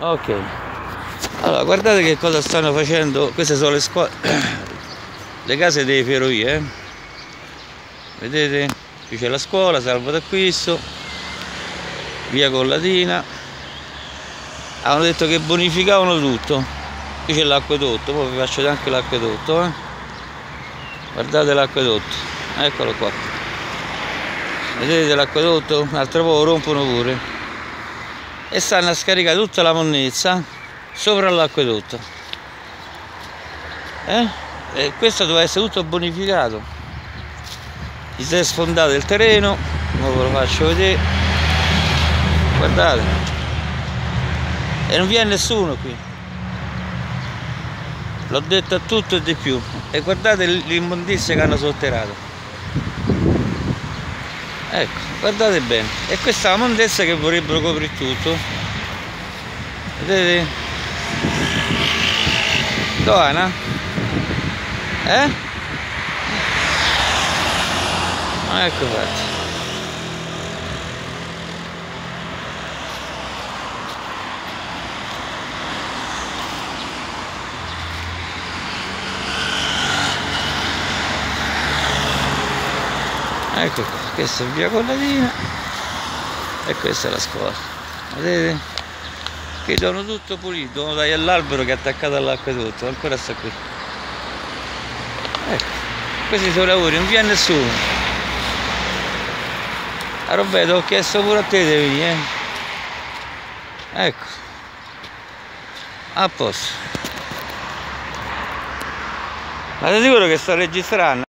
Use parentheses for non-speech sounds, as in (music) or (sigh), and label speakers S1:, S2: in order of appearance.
S1: ok. Allora guardate che cosa stanno facendo. Queste sono le scuole (coughs) le case delle ferrovie eh? vedete? Qui c'è la scuola salvo d'acquisto. Via Collatina. Hanno detto che bonificavano tutto. Qui c'è l'acquedotto. Poi vi faccio anche l'acquedotto eh? guardate l'acquedotto. Eccolo qua. Vedete l'acquedotto? Altro po' rompono pure e stanno a scaricare tutta la monnezza sopra l'acquedotto. Eh? e questo doveva essere tutto bonificato. Si è sfondato il terreno ora ve lo faccio vedere. Guardate. E non viene nessuno qui. L'ho detto a tutto e di più. E guardate l'immondizia che hanno sotterrato ecco guardate bene. E questa è la mondezza che vorrebbero coprire tutto. Vedete? Doana eh? ecco fatto ecco qua questa è via Collatina e questa è la scuola. Vedete? Che devono tutto pulito devono dare all'albero che è attaccato all'acquedotto ancora sta qui. Ecco questi sono lavori non viene nessuno. A Roberto ho chiesto pure a te di venire eh? ecco. A posto. Ma sei sicuro che sto registrando?